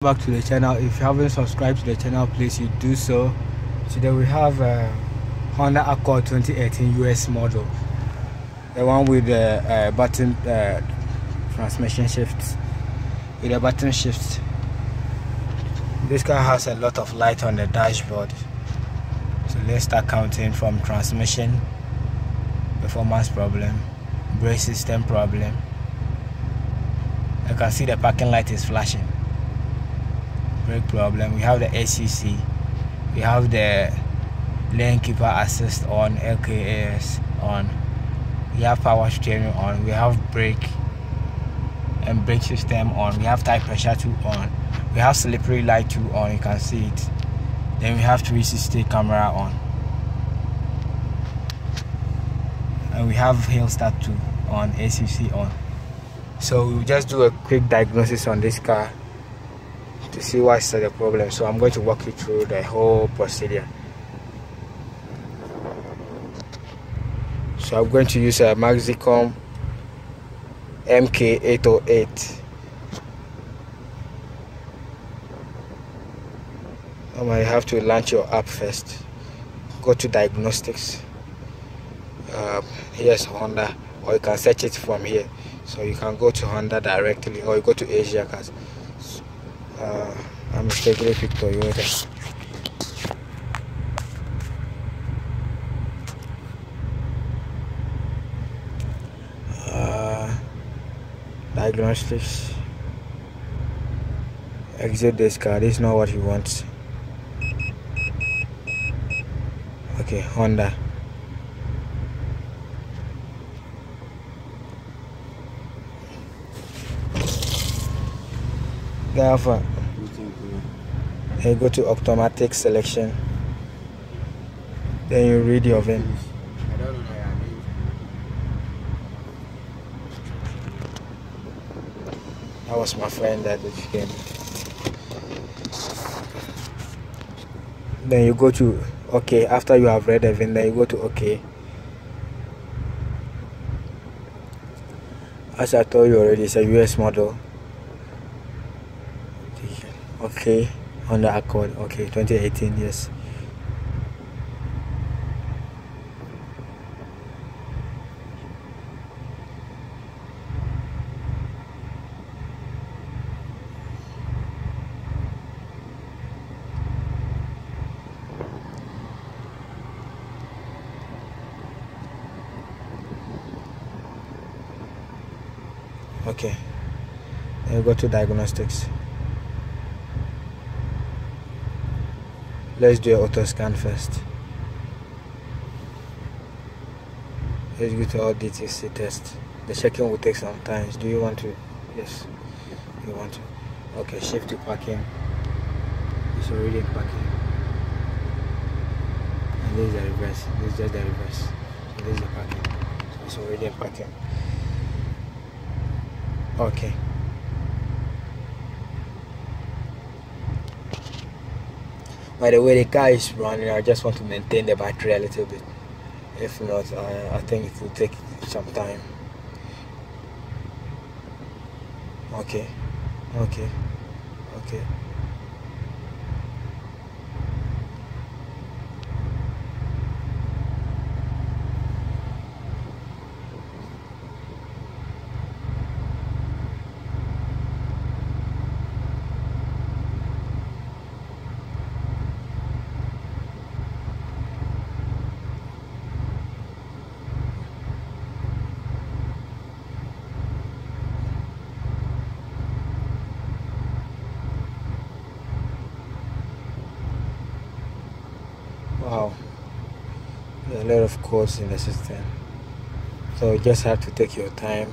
back to the channel. If you haven't subscribed to the channel please you do so. Today we have a uh, honda accord 2018 us model. The one with the uh, button uh, transmission shift. With a button shift. This car has a lot of light on the dashboard. So let's start counting from transmission performance problem brake system problem. You can see the parking light is flashing brake problem. We have the ACC we have the lane keeper assist on LKAS on. We have power steering on. We have brake and brake system on. We have tire pressure too on. We have slippery light too on. You can see it. Then we have 360 camera on. And we have hill start too on ACC on. So we'll just do a quick diagnosis on this car to see what's the problem so I'm going to walk you through the whole procedure. So I'm going to use a Maxicom MK808 I might have to launch your app first. Go to diagnostics. Um, here's Honda or you can search it from here. So you can go to Honda directly or you go to Asia cars uh, I mistakenly picked Toyota. Uh, diagnostics. Exit this car this is not what you want okay Honda Therefore, you go to automatic selection. Then you read your VIN. That was my friend that came. Then you go to OK. After you have read the VIN, then you go to OK. As I told you already, it's a US model okay on the accord. Okay 2018 yes. Okay. You go to diagnostics let's do an auto scan first. Let's go to our DTC test. The checking will take some time. Do you want to? Yes. You want to? Okay shift to parking. It's already in parking. And this is the reverse. This is just the reverse. So this is the parking. So it's already in parking. Okay by the way the car is running. I just want to maintain the battery a little bit. If not uh, i think it will take some time. Okay. Okay. Okay wow a lot of codes in the system. So you just have to take your time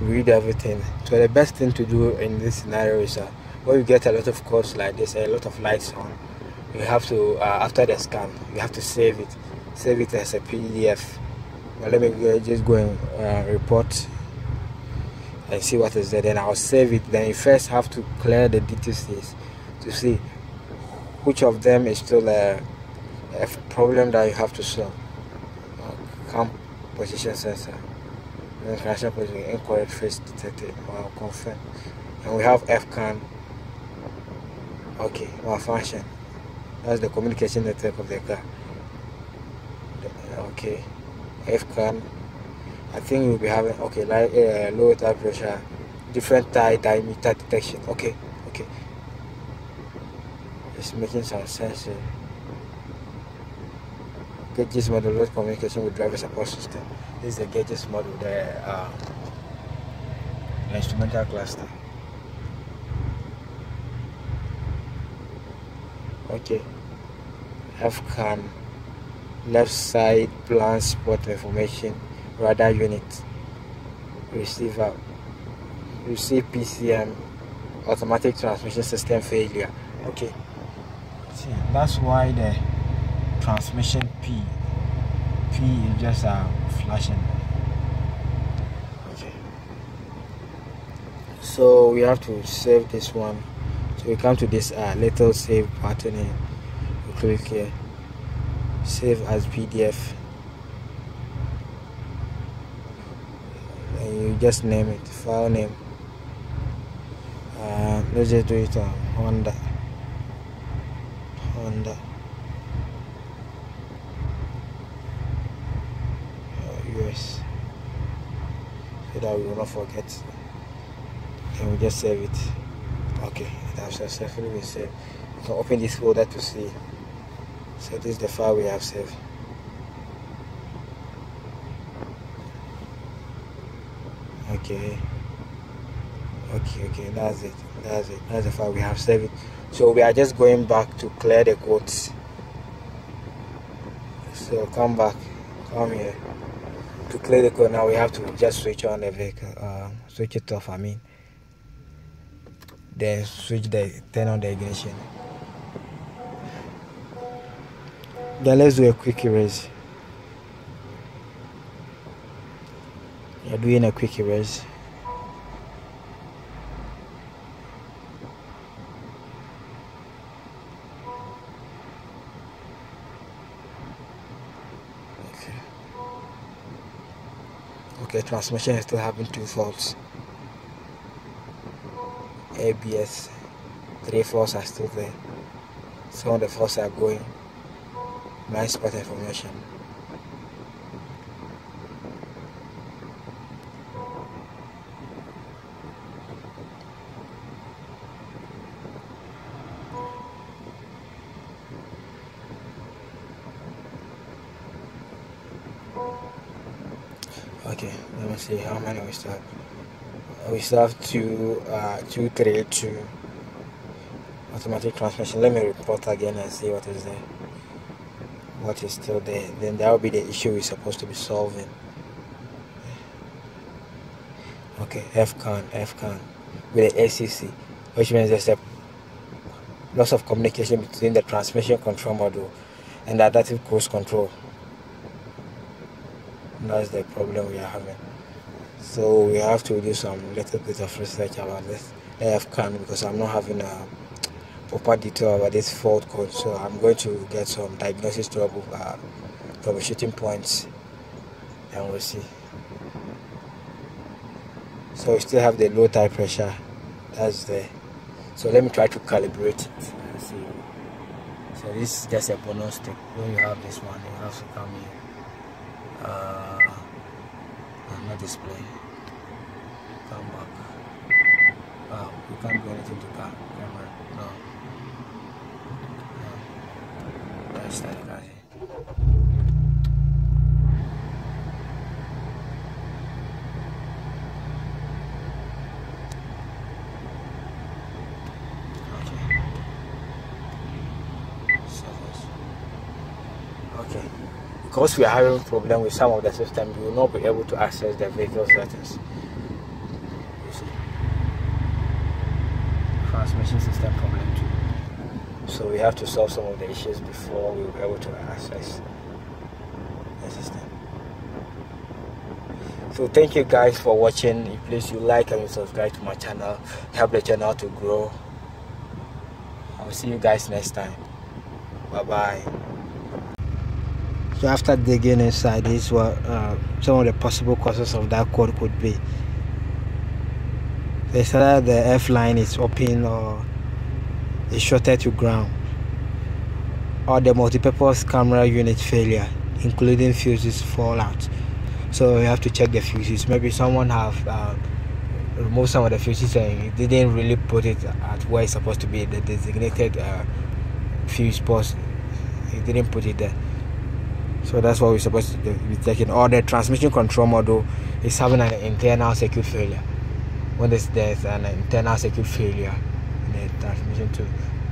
read everything. So the best thing to do in this scenario is uh, when you get a lot of codes like this a lot of lights on you have to uh, after the scan you have to save it. Save it as a pdf well, let me just go and uh, report and see what is there. Then i'll save it. Then you first have to clear the DTCs to see which of them is still uh, a problem that you have to solve. Cam position sensor, international position, incorrect face detected, or confirm. And we have FCAN, okay malfunction that's the communication network of the car. Okay F-can I think we'll be having okay like uh, low tire pressure different tire diameter detection. Okay okay. It's making some sense here. Gauges model load communication with driver support system. This is the gauges model the, uh, the instrumental cluster. Okay. F-can left side blind spot information radar unit receiver receive PCM automatic transmission system failure. Okay. See that's why the transmission P. P is just uh, flashing. Okay. So we have to save this one. So we come to this uh, little save button here. We click here. Save as PDF and you just name it. File name. Uh, let's just do it on Honda. Honda so that we will not forget. And we just save it. Okay it has successfully been saved you can open this folder to see. So this is the file we have saved. Okay. Okay okay that's it. That's it. That's the file we have saved. It so we are just going back to clear the quotes. So come back. Come here to clear the code now we have to just switch on the vehicle uh, switch it off I mean. Then switch the turn on the ignition. Then let's do a quick erase. You're doing a quick erase okay okay transmission is still having two faults. ABS three faults are still there. Some of the faults are going. Nice spot information okay let me see how many we still have. We still have two uh two three two. Automatic transmission. Let me report again and see what is there what is still there. Then that will be the issue we're supposed to be solving. Okay F-can F-can with the ACC which means there's a loss of communication between the transmission control module and the adaptive cruise control that's the problem we are having. So we have to do some little bit of research about this. F-can because I'm not having a proper detail about this fault code. So I'm going to get some diagnosis trouble uh, troubleshooting points and we'll see. So we still have the low tire pressure. That's there so let me try to calibrate. It see so this is just a bonus tip when you have this one you have to come here. Uh, not display. Come back wow you can't do anything to car camera no. No. That's that guys because we are having problem with some of the systems we will not be able to access the vehicle settings. Transmission system problem too. So we have to solve some of the issues before we will be able to access the system. So thank you guys for watching. Please you like and you subscribe to my channel help the channel to grow. I'll see you guys next time. Bye bye so after digging inside this is what uh, some of the possible causes of that code could be. They said that the F line is open or is shorted to ground or the multi-purpose camera unit failure including fuses fall out. So you have to check the fuses. Maybe someone have uh, removed some of the fuses and didn't really put it at where it's supposed to be the designated uh, fuse post. He didn't put it there so that's what we're supposed to be checking or the transmission control module. Is having an internal circuit failure. When there's, there's an internal circuit failure in the transmission to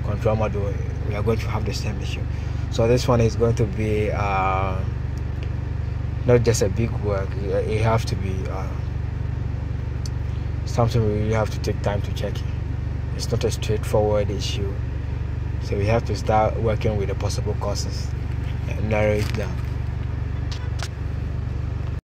control module we are going to have the same issue. So this one is going to be uh, not just a big work. It have to be uh, something we really have to take time to check. It's not a straightforward issue. So we have to start working with the possible causes narrow it down